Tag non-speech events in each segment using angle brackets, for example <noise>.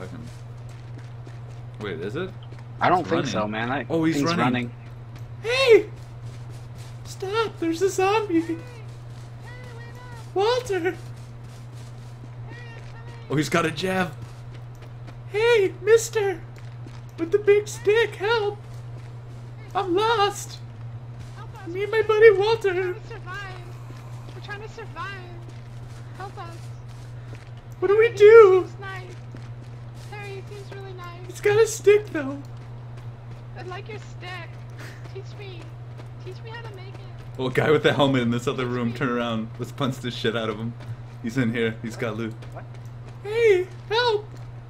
talking. Wait, is it? I don't He's think so, man. I Oh, he's running. running. Hey! Stop! There's a zombie! Walter! Oh, he's got a jab! Hey, mister! With the big stick, help! I'm lost! Help us. Me and my buddy We're Walter! trying to survive. We're trying to survive. Help us. What do we He do? seems nice. Harry he seems really nice. He's got a stick, though. I like your stick. Teach me. Teach me how to make it. Oh, guy with the helmet in this other room, turn around. Let's punch the shit out of him. He's in here. He's got loot. What? Hey, help!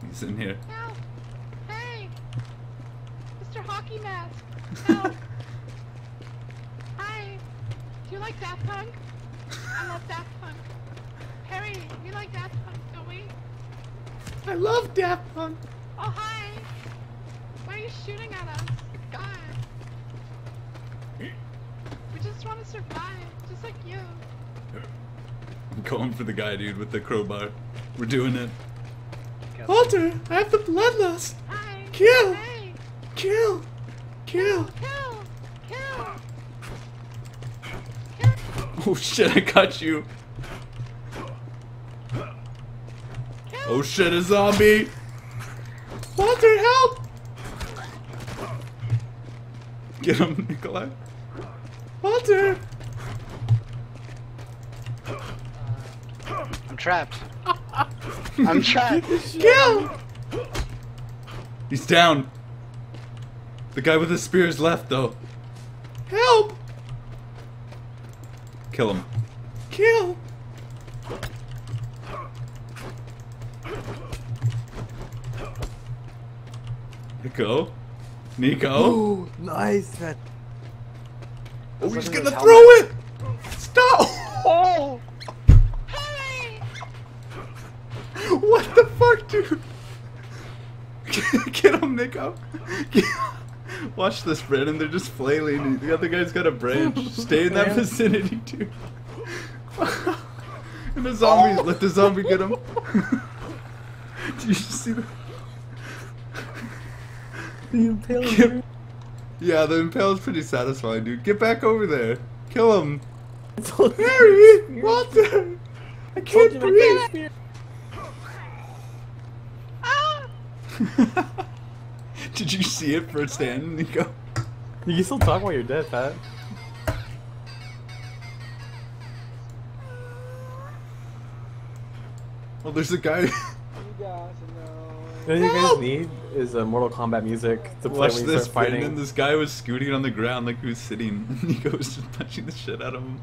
He's in here. Help. Hey. Mr. Hockey Mask. Help. <laughs> Hi. Do you like Daft Punk? I love Daft Punk. Harry, we like Daft Punk, don't we? I love Daft Punk. Oh, hi. Why are you shooting at us? God. We just want to survive, just like you. I'm going for the guy, dude, with the crowbar. We're doing it. Walter, I have the bloodlust. Hi. Kill. Hey. Kill. Kill. Kill. Kill. Kill. <laughs> Oh shit, I got you. Kill. Oh shit, a zombie. Walter, help. Get him, Nikolai. Walter. I'm trapped. I'm trapped. Kill. He's down. The guy with the spears left, though. Help. Kill him. Kill. Nico? Nico? Oh, nice. That. Oh, he's gonna throw it! Stop! Oh! <laughs> What the fuck, dude? <laughs> Get him, Nico. <laughs> Watch this, Brandon. They're just flailing. The other guy's got a branch. Stay in that vicinity, dude. and the zombies. Let the zombie get him. Did you see that? The impale Get- Yeah, the impale is pretty satisfying, dude. Get back over there. Kill him. Harry! Walter! I can't breathe! <laughs> Did you see it firsthand, Nico? You can still talk while you're dead, Pat. Well, there's a guy. <laughs> What you guys need is a Mortal Kombat music to play Watch when you this, start fighting. Brandon. This guy was scooting on the ground like he was sitting. Nico was just punching the shit out of him.